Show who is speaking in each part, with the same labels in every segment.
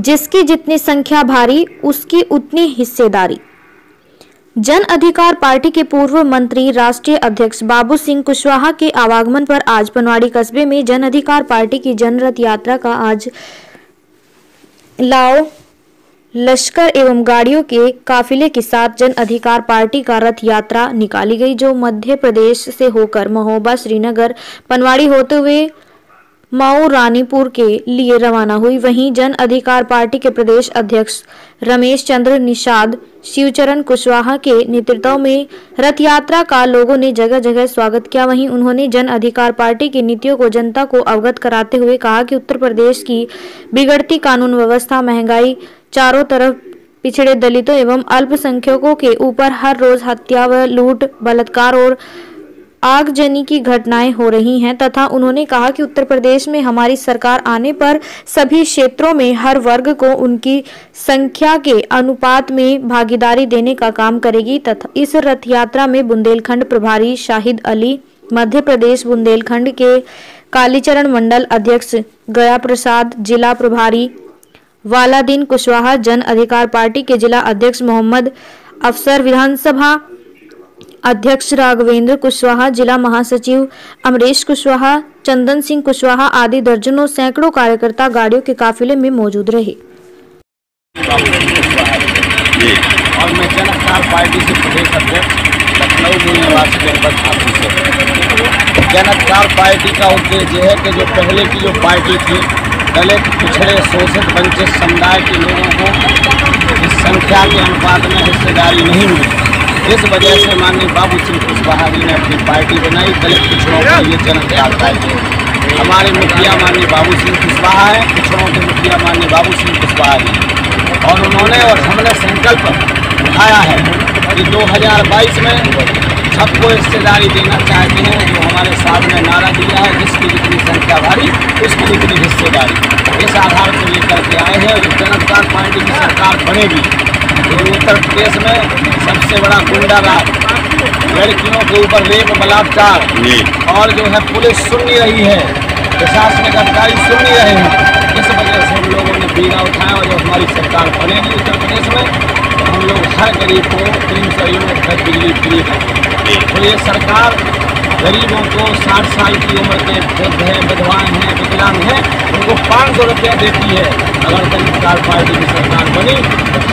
Speaker 1: जिसकी जितनी संख्या भारी, उसकी उतनी हिस्सेदारी। जन अधिकार पार्टी के पूर्व मंत्री, राष्ट्रीय अध्यक्ष बाबू सिंह कुशवाहा के आवागमन पर आज पनवाड़ी कस्बे में जन अधिकार पार्टी की जनरथ यात्रा का आज लाओ, लश्कर एवं गाड़ियों के काफिले के साथ जन अधिकार पार्टी का रथ यात्रा निकाली गई, जो मध्य प्रदेश से होकर महोबा, श्रीनगर, पनवाड़ी होते हुए माऊ रानीपुर के लिए रवाना हुई। वहीं जन अधिकार पार्टी के प्रदेश अध्यक्ष रमेश चंद्र निषाद, शिवचरण कुशवाहा के नेतृत्व में रथ यात्रा का लोगों ने जगह जगह स्वागत किया। वहीं उन्होंने जन अधिकार पार्टी की नीतियों को जनता को अवगत कराते हुए कहा कि उत्तर प्रदेश की बिगड़ती कानून व्यवस्था, महँगाई, चारों तरफ़ पिछड़े दलितों एवं अल्पसंख्यकों के ऊपर हर रोज हत्या व लूट, बलात्कार और आगजनी की घटनाएँ हो रही हैं तथा उन्होंने कहा कि उत्तर प्रदेश में हमारी सरकार आने पर सभी क्षेत्रों में हर वर्ग को उनकी संख्या के अनुपात में भागीदारी देने का काम करेगी तथा इस रथ यात्रा में बुंदेलखंड प्रभारी शाहिद अली, मध्य प्रदेश बुंदेलखंड के कालीचरण मंडल अध्यक्ष गया प्रसाद, जिला प्रभारी वालादीन कुशवाहा, जन अधिकार पार्टी के जिला अध्यक्ष मोहम्मद अफसर, विधानसभा अध्यक्ष राघवेंद्र कुशवाहा, जिला महासचिव अमरीश कुशवाहा, चंदन सिंह कुशवाहा आदि दर्जनों सैकड़ों कार्यकर्ता गाड़ियों के काफिले में मौजूद रहे।
Speaker 2: और मैं जन पार्टी से प्रदेश अध्यक्ष, लखनऊ मूल निवासी जनपद झांसी से जन पार्टी का उद्देश्य है कि जो पहले की जो पार्टी थी दलित पिछड़े शोषित वंचित समुदाय के लोगों को इस संख्या के अनुपात में हिस्सेदारी नहीं मिली। इस वजह से माननीय बाबू सिंह कुशवाहा जी ने अपनी पार्टी बनाई, दलित पिछड़ों के लिए त्याग पार्टी हमारे मुखिया माननीय बाबू सिंह कुशवाहा है पिछड़ों के मुखिया माननीय बाबू सिंह कुशवाहा जी। और उन्होंने और हमने संकल्प उठाया है कि 2022 में सबको हिस्सेदारी देना चाहते हैं, जो हमारे साथ सामने नारा दिया है, जिसकी जितनी संख्या भारी, उसकी जितनी हिस्सेदारी। इस आधार को लेकर के आए हैं और जनता पार्टी की सरकार बनेगी। जो उत्तर प्रदेश में सबसे बड़ा गुंडा राज। लड़कियों के ऊपर रेप बलात्कार। और जो है पुलिस सुन नहीं रही है प्रशासनिक अधिकारी सुन नहीं रहे हैं। इस वजह से हम लोगों ने बीना उठाया और जो हमारी सरकार बनेगी उत्तर प्रदेश में तो हम लोग हर गरीब को तीन सौ यूनिट तक बिजली फ्री करेंगे तो ये सरकार गरीबों को साठ साल की उम्र के वृद्ध हैं विधवाएँ हैं विकलांग हैं उनको पाँच सौ रुपया देती है। अगर जनता पार्टी की सरकार बनी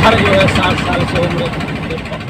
Speaker 2: हर जो है साठ साल से उम्र